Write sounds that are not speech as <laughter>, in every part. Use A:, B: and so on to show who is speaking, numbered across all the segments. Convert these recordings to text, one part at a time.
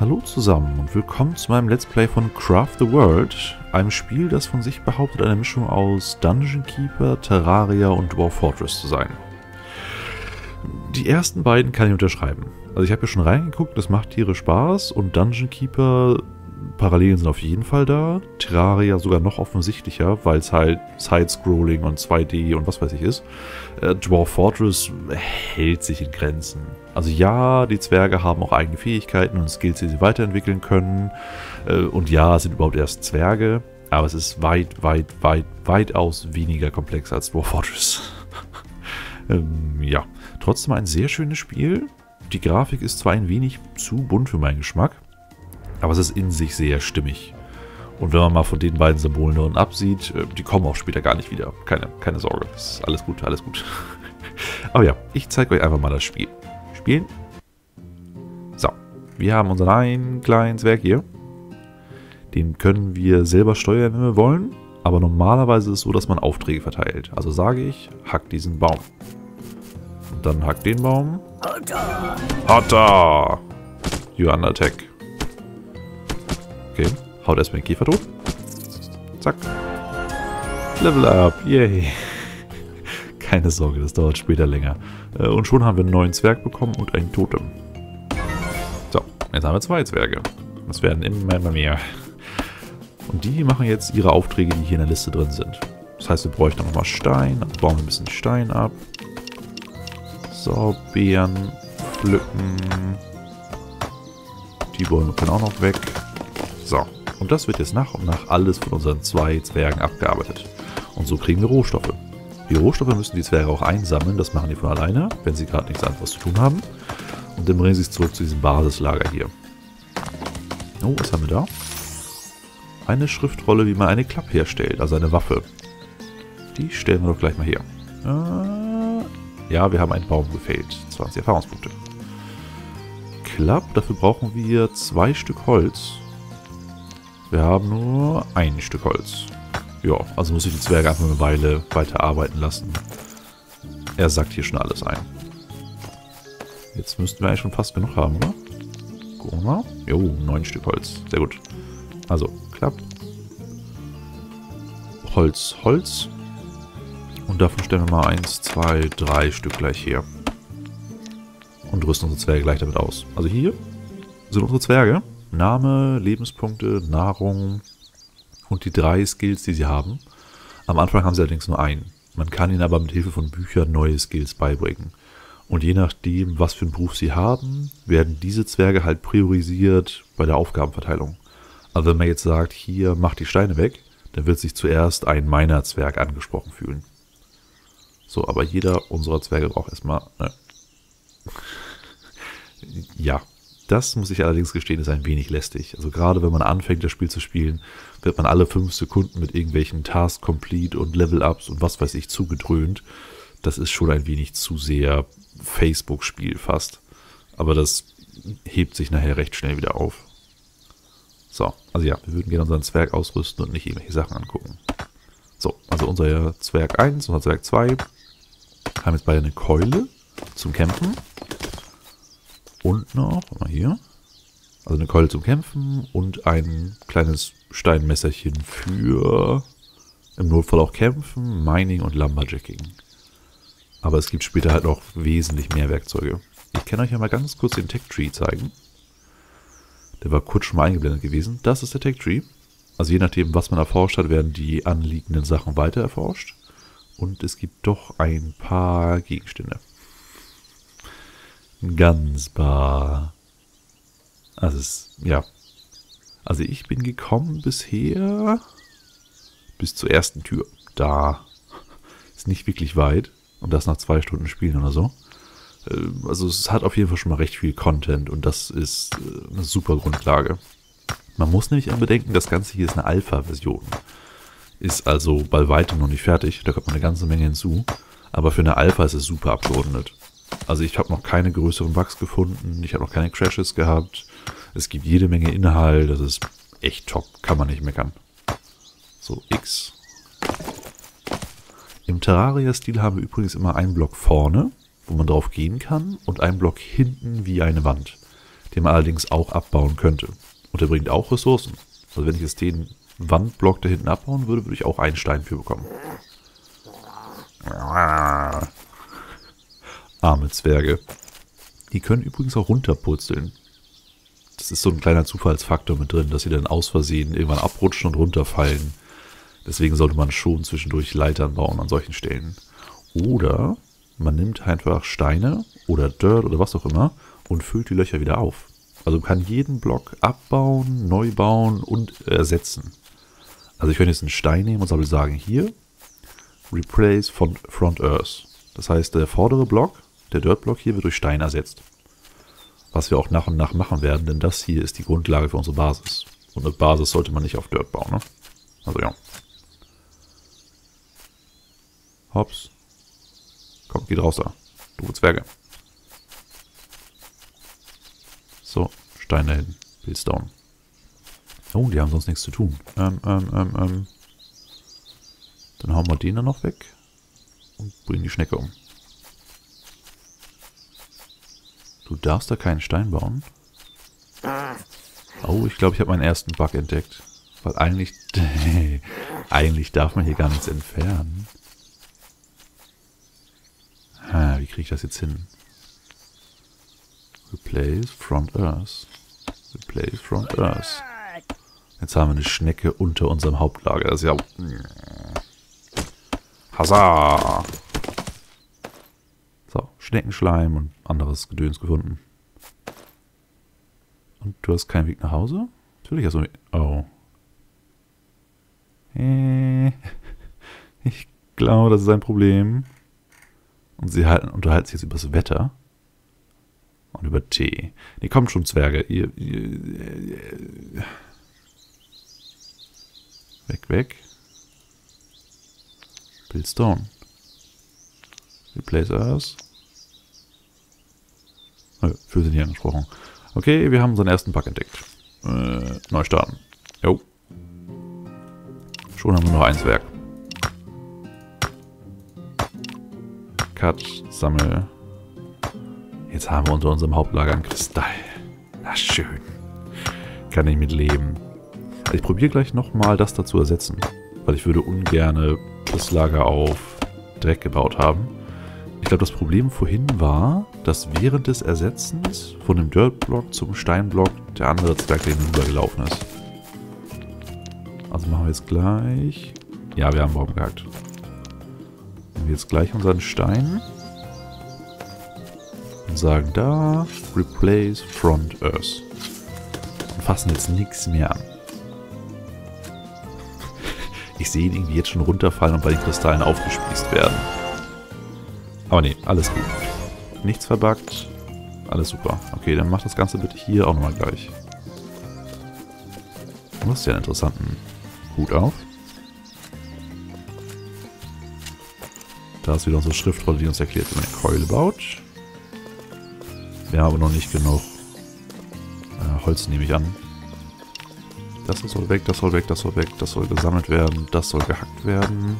A: Hallo zusammen und willkommen zu meinem Let's Play von Craft the World, einem Spiel, das von sich behauptet, eine Mischung aus Dungeon Keeper, Terraria und Dwarf Fortress zu sein. Die ersten beiden kann ich unterschreiben. Also ich habe ja schon reingeguckt, das macht Tiere Spaß und Dungeon Keeper Parallelen sind auf jeden Fall da. Terraria sogar noch offensichtlicher, weil es halt Side-Scrolling und 2D und was weiß ich ist. Äh, Dwarf Fortress hält sich in Grenzen. Also ja, die Zwerge haben auch eigene Fähigkeiten und Skills, die sie weiterentwickeln können. Äh, und ja, es sind überhaupt erst Zwerge. Aber es ist weit, weit, weit, weitaus weniger komplex als Dwarf Fortress. <laughs> ähm, ja, trotzdem ein sehr schönes Spiel. Die Grafik ist zwar ein wenig zu bunt für meinen Geschmack, aber es ist in sich sehr stimmig. Und wenn man mal von den beiden Symbolen unten absieht, äh, die kommen auch später gar nicht wieder. Keine, keine Sorge. ist alles gut, alles gut. <laughs> Aber ja, ich zeige euch einfach mal das Spiel. Spielen. So, wir haben unseren einen kleinen Zwerg hier. Den können wir selber steuern, wenn wir wollen. Aber normalerweise ist es so, dass man Aufträge verteilt. Also sage ich, hack diesen Baum. Und dann hack den Baum. Hotta! Hotta! You under attack. Okay. Haut erstmal den Käfer tot. Zack. Level up. Yay. <laughs> Keine Sorge, das dauert später länger. Äh, und schon haben wir einen neuen Zwerg bekommen und einen Totem. So, jetzt haben wir zwei Zwerge. Das werden immer mehr. Und die machen jetzt ihre Aufträge, die hier in der Liste drin sind. Das heißt, wir bräuchten nochmal Stein. Also bauen wir ein bisschen Stein ab. So, Beeren pflücken. Die Bäume können auch noch weg. So, und das wird jetzt nach und nach alles von unseren zwei Zwergen abgearbeitet. Und so kriegen wir Rohstoffe. Die Rohstoffe müssen die Zwerge auch einsammeln, das machen die von alleine, wenn sie gerade nichts anderes zu tun haben. Und dann bringen sie es zurück zu diesem Basislager hier. Oh, was haben wir da? Eine Schriftrolle, wie man eine Klappe herstellt, also eine Waffe. Die stellen wir doch gleich mal her. Äh, ja, wir haben einen Baum gefällt. 20 Erfahrungspunkte. Klapp, dafür brauchen wir zwei Stück Holz. Wir haben nur ein Stück Holz. Ja, also muss ich die Zwerge einfach eine Weile weiter arbeiten lassen. Er sagt hier schon alles ein. Jetzt müssten wir eigentlich schon fast genug haben, oder? Gucken wir mal. Jo, neun Stück Holz. Sehr gut. Also, klappt. Holz, Holz. Und davon stellen wir mal eins, zwei, drei Stück gleich her. Und rüsten unsere Zwerge gleich damit aus. Also hier sind unsere Zwerge. Name, Lebenspunkte, Nahrung und die drei Skills, die sie haben. Am Anfang haben sie allerdings nur einen. Man kann ihnen aber mit Hilfe von Büchern neue Skills beibringen. Und je nachdem, was für einen Beruf sie haben, werden diese Zwerge halt priorisiert bei der Aufgabenverteilung. Also wenn man jetzt sagt, hier, mach die Steine weg, dann wird sich zuerst ein meiner Zwerg angesprochen fühlen. So, aber jeder unserer Zwerge braucht erstmal... Ne. <laughs> ja, das, muss ich allerdings gestehen, ist ein wenig lästig. Also gerade wenn man anfängt, das Spiel zu spielen, wird man alle fünf Sekunden mit irgendwelchen Task Complete und Level-Ups und was weiß ich zugedröhnt. Das ist schon ein wenig zu sehr Facebook-Spiel fast. Aber das hebt sich nachher recht schnell wieder auf. So, also ja, wir würden gerne unseren Zwerg ausrüsten und nicht irgendwelche Sachen angucken. So, also unser Zwerg 1, unser Zwerg 2 haben jetzt beide eine Keule zum Kämpfen. Und noch, mal hier, also eine Keule zum Kämpfen und ein kleines Steinmesserchen für im Notfall auch Kämpfen, Mining und Lumberjacking. Aber es gibt später halt noch wesentlich mehr Werkzeuge. Ich kann euch ja mal ganz kurz den Tech Tree zeigen. Der war kurz schon mal eingeblendet gewesen. Das ist der Tech Tree. Also je nachdem, was man erforscht hat, werden die anliegenden Sachen weiter erforscht. Und es gibt doch ein paar Gegenstände. Ganz bar. Also es, ja. Also ich bin gekommen bisher bis zur ersten Tür. Da ist nicht wirklich weit. Und das nach zwei Stunden Spielen oder so. Äh, also es hat auf jeden Fall schon mal recht viel Content und das ist äh, eine super Grundlage. Man muss nämlich auch bedenken, das Ganze hier ist eine Alpha-Version. Ist also bei weitem noch nicht fertig. Da kommt eine ganze Menge hinzu. Aber für eine Alpha ist es super abgeordnet. Also ich habe noch keine größeren Bugs gefunden, ich habe noch keine Crashes gehabt. Es gibt jede Menge Inhalt, das ist echt top, kann man nicht meckern. So, X. Im Terraria-Stil haben wir übrigens immer einen Block vorne, wo man drauf gehen kann, und einen Block hinten wie eine Wand. den man allerdings auch abbauen könnte. Und der bringt auch Ressourcen. Also wenn ich jetzt den Wandblock da hinten abbauen würde, würde ich auch einen Stein für bekommen. Arme Zwerge. Die können übrigens auch runterpurzeln. Das ist so ein kleiner Zufallsfaktor mit drin, dass sie dann aus Versehen irgendwann abrutschen und runterfallen. Deswegen sollte man schon zwischendurch Leitern bauen an solchen Stellen. Oder man nimmt einfach Steine oder Dirt oder was auch immer und füllt die Löcher wieder auf. Also man kann jeden Block abbauen, neu bauen und ersetzen. Also ich könnte jetzt einen Stein nehmen und sagen, hier, Replace Front Earth. Das heißt, der vordere Block, der Dirt-Block hier, wird durch Stein ersetzt. Was wir auch nach und nach machen werden, denn das hier ist die Grundlage für unsere Basis. Und eine Basis sollte man nicht auf Dirt bauen, ne? Also ja. Hops. Komm, geht raus da. Du Zwerge. So, Stein da hinten. Billstone. Oh, die haben sonst nichts zu tun. Ähm, ähm, ähm, ähm. Dann hauen wir den dann noch weg. Und bringen die Schnecke um. Du darfst da keinen Stein bauen. Oh, ich glaube, ich habe meinen ersten Bug entdeckt. Weil eigentlich... <laughs> eigentlich darf man hier gar nichts entfernen. Ha, wie kriege ich das jetzt hin? Replace Front Earth. Replace Front Earth. Jetzt haben wir eine Schnecke unter unserem Hauptlager. Das ist ja... Hassa! Schneckenschleim und anderes Gedöns gefunden. Und du hast keinen Weg nach Hause? Natürlich hast du... Oh. Äh, ich glaube, das ist ein Problem. Und sie halten, unterhalten sich jetzt über das Wetter. Und über Tee. Die kommen schon Zwerge. Ihr, ihr, ihr, weg, weg. Build Stone. Replace Earth. Nö, für sie nicht angesprochen. Okay, wir haben unseren ersten Bug entdeckt. Äh, neu starten. Jo. Schon haben wir noch eins Werk. Cut, sammel. Jetzt haben wir unter unserem Hauptlager ein Kristall. Na schön. Kann ich mit leben. Also ich probiere gleich nochmal das dazu ersetzen. Weil ich würde ungern das Lager auf Dreck gebaut haben. Ich glaube, das Problem vorhin war, dass während des Ersetzens von dem Dirtblock zum Steinblock der andere Zwerg hinübergelaufen ist. Also machen wir jetzt gleich... Ja, wir haben Baum gehackt. Nehmen wir jetzt gleich unseren Stein und sagen da Replace Front Earth. Und fassen jetzt nichts mehr an. <laughs> Ich sehe ihn irgendwie jetzt schon runterfallen und bei den Kristallen aufgespießt werden. Aber nee, alles gut. Nichts verbuggt. Alles super. Okay, dann mach das Ganze bitte hier auch nochmal gleich. Du hast ja einen interessanten Hut auf. Da ist wieder unsere Schriftrolle, die uns erklärt, wie man eine Keule baut. Wir haben aber noch nicht genug äh, Holz, nehme ich an. Das soll weg, das soll weg, das soll weg, das soll gesammelt werden, das soll gehackt werden.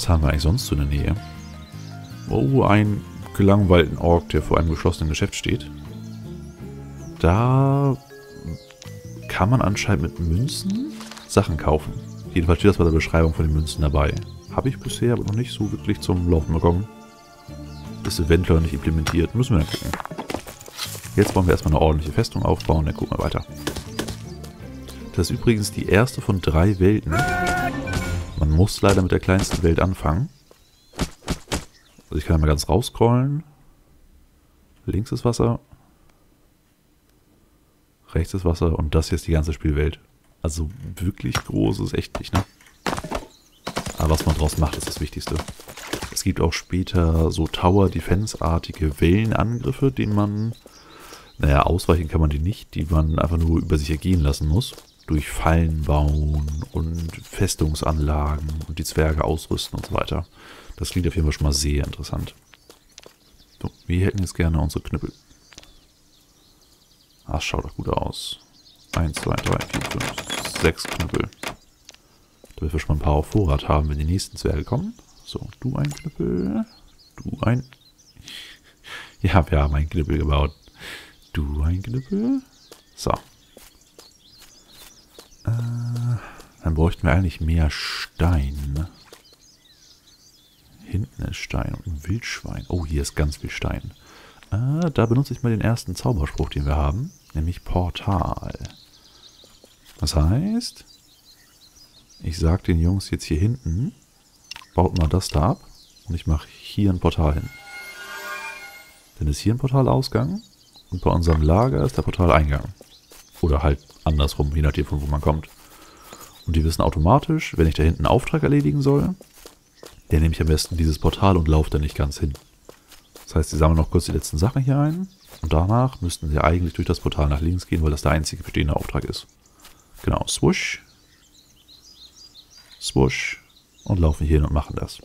A: Was haben wir eigentlich sonst so in der Nähe? Oh, ein gelangweilten Ork, der vor einem geschlossenen Geschäft steht. Da kann man anscheinend mit Münzen Sachen kaufen. Jedenfalls steht das bei der Beschreibung von den Münzen dabei. Habe ich bisher aber noch nicht so wirklich zum Laufen bekommen. Ist eventuell noch nicht implementiert. Müssen wir dann gucken. Jetzt wollen wir erstmal eine ordentliche Festung aufbauen, dann gucken wir weiter. Das ist übrigens die erste von drei Welten. Muss leider mit der kleinsten Welt anfangen. Also ich kann einmal ganz rausscrollen. Links ist Wasser. Rechts ist Wasser und das hier ist die ganze Spielwelt. Also wirklich groß ist echt nicht, ne? Aber was man draus macht, ist das Wichtigste. Es gibt auch später so Tower-Defense-artige Wellenangriffe, denen man, naja, ausweichen kann man die nicht, die man einfach nur über sich ergehen lassen muss durch Fallen bauen und Festungsanlagen und die Zwerge ausrüsten und so weiter. Das klingt auf jeden Fall schon mal sehr interessant. So, wir hätten jetzt gerne unsere Knüppel. Das schaut doch gut aus. 1, 2, 3, 4, 5, 6 Knüppel. Damit wir schon mal ein paar auf Vorrat haben, wenn die nächsten Zwerge kommen. So, du ein Knüppel. Du ein... <laughs> Ja, wir haben einen Knüppel gebaut. du ein Knüppel? So. Äh, dann bräuchten wir eigentlich mehr Stein. Ne? Hinten ist Stein und ein Wildschwein. Oh, hier ist ganz viel Stein. Äh, da benutze ich mal den ersten Zauberspruch, den wir haben. Nämlich Portal. Das heißt, ich sage den Jungs jetzt hier hinten, baut mal das da ab und ich mache hier ein Portal hin. Dann ist hier ein Portalausgang und bei unserem Lager ist der Portaleingang. Oder halt andersrum, je nachdem von wo man kommt. Und die wissen automatisch, wenn ich da hinten einen Auftrag erledigen soll, dann nehme ich am besten dieses Portal und laufe da nicht ganz hin. Das heißt, sie sammeln noch kurz die letzten Sachen hier ein und danach müssten sie eigentlich durch das Portal nach links gehen, weil das der einzige bestehende Auftrag ist. Genau, swoosh, swoosh und laufen hier hin und machen das.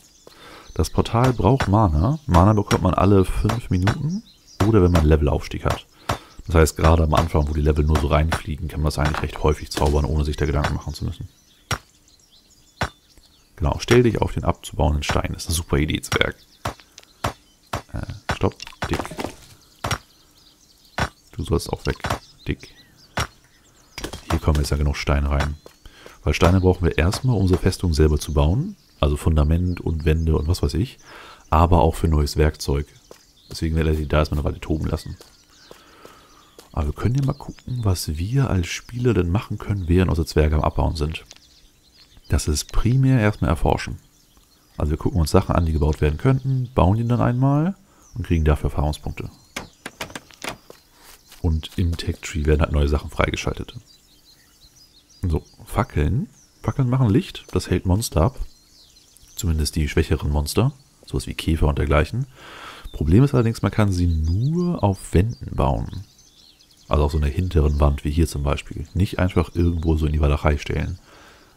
A: Das Portal braucht Mana. Mana bekommt man alle 5 Minuten oder wenn man Levelaufstieg hat. Das heißt, gerade am Anfang, wo die Level nur so reinfliegen, kann man das eigentlich recht häufig zaubern, ohne sich da Gedanken machen zu müssen. Genau, stell dich auf den abzubauenden Stein. Das ist eine super Idee, Zwerg. Äh, stopp. Dick. Du sollst auch weg. Dick. Hier kommen jetzt ja genug Steine rein. Weil Steine brauchen wir erstmal, um unsere Festung selber zu bauen. Also Fundament und Wände und was weiß ich. Aber auch für neues Werkzeug. Deswegen werde ich die da erstmal eine Weile toben lassen. Aber wir können ja mal gucken, was wir als Spieler denn machen können, während unsere Zwerge am Abbauen sind. Das ist primär erstmal erforschen. Also wir gucken uns Sachen an, die gebaut werden könnten, bauen die dann einmal und kriegen dafür Erfahrungspunkte. Und im Tech-Tree werden halt neue Sachen freigeschaltet. So, Fackeln. Fackeln machen Licht, das hält Monster ab. Zumindest die schwächeren Monster, sowas wie Käfer und dergleichen. Problem ist allerdings, man kann sie nur auf Wänden bauen. Also auf so einer hinteren Wand, wie hier zum Beispiel. Nicht einfach irgendwo so in die Walachei stellen.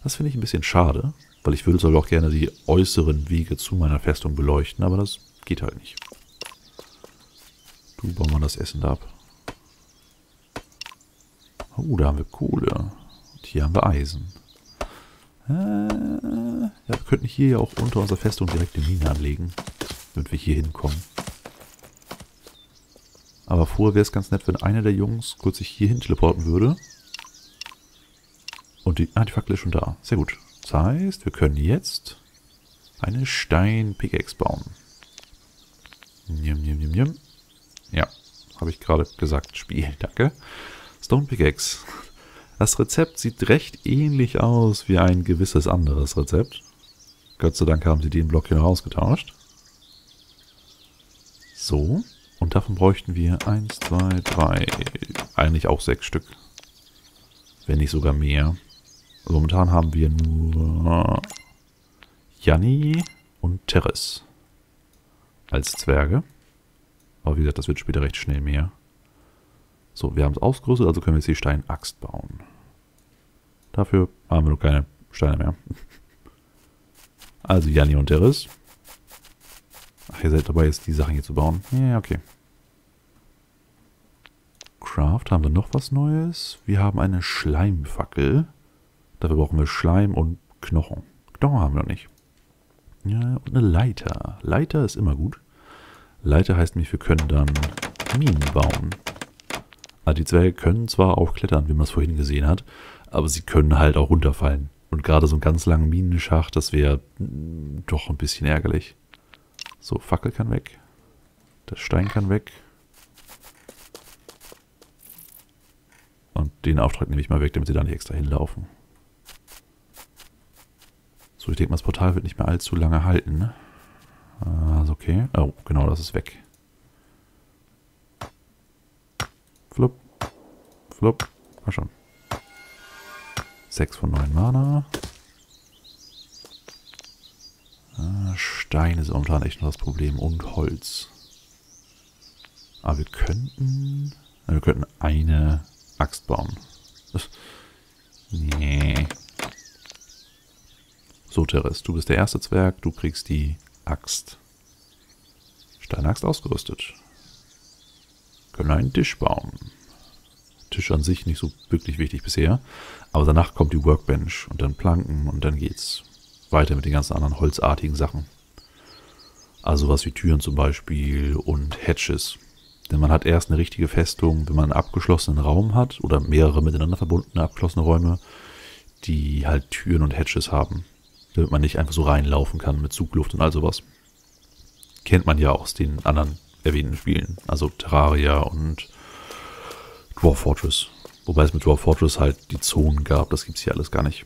A: Das finde ich ein bisschen schade, weil ich würde sogar auch gerne die äußeren Wege zu meiner Festung beleuchten, aber das geht halt nicht. Du, bauen wir das Essen da ab. Oh, da haben wir Kohle. Und hier haben wir Eisen. Äh, ja, wir könnten hier ja auch unter unserer Festung direkt die Mine anlegen, damit wir hier hinkommen. Aber vorher wäre es ganz nett, wenn einer der Jungs kurz sich hierhin teleporten würde. Und die, ah, die Fackel ist schon da. Sehr gut. Das heißt, wir können jetzt eine Stein-Pickaxe bauen. Njum, njum, njum, njum. Ja, habe ich gerade gesagt. Spiel, <laughs> danke. Stone Pickaxe. Das Rezept sieht recht ähnlich aus wie ein gewisses anderes Rezept. Gott sei Dank haben sie den Block hier noch ausgetauscht. So. Und davon bräuchten wir eins, zwei, drei, eigentlich auch sechs Stück. Wenn nicht sogar mehr. Also momentan haben wir nur Janni und Teres als Zwerge. Aber wie gesagt, das wird später recht schnell mehr. So, wir haben es ausgerüstet, also können wir jetzt die Steinaxt bauen. Dafür haben wir noch keine Steine mehr. <laughs> Also Janni und Teres. Ach, ihr seid dabei, jetzt die Sachen hier zu bauen. Ja, okay. Craft, haben wir noch was Neues? Wir haben eine Schleimfackel. Dafür brauchen wir Schleim und Knochen. Knochen haben wir noch nicht. Ja, und eine Leiter. Leiter ist immer gut. Leiter heißt nämlich, wir können dann Minen bauen. Also die Zwerge können zwar auch klettern, wie man es vorhin gesehen hat, aber sie können halt auch runterfallen. Und gerade so einen ganz langen Minenschacht, das wäre doch ein bisschen ärgerlich. So, Fackel kann weg. Das Stein kann weg. Und den Auftrag nehme ich mal weg, damit sie da nicht extra hinlaufen. So, ich denke mal, das Portal wird nicht mehr allzu lange halten. Ne? Also okay. Oh, genau, das ist weg. Flop. Flop. War schon. 6 von 9 Mana. Stein ist momentan echt noch das Problem. Und Holz. Aber wir könnten... Wir könnten eine Axt bauen. nee. So, Teres, du bist der erste Zwerg. Du kriegst die Axt. Steinaxt ausgerüstet. Können einen Tisch bauen. Tisch an sich nicht so wirklich wichtig bisher. Aber danach kommt die Workbench und dann Planken und dann geht's weiter mit den ganzen anderen holzartigen Sachen. Also was wie Türen zum Beispiel und Hatches. Denn man hat erst eine richtige Festung, wenn man einen abgeschlossenen Raum hat oder mehrere miteinander verbundene abgeschlossene Räume, die halt Türen und Hatches haben, damit man nicht einfach so reinlaufen kann mit Zugluft und all sowas. Kennt man ja aus den anderen erwähnten Spielen, also Terraria und Dwarf Fortress. Wobei es mit Dwarf Fortress halt die Zonen gab, das gibt es hier alles gar nicht.